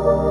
you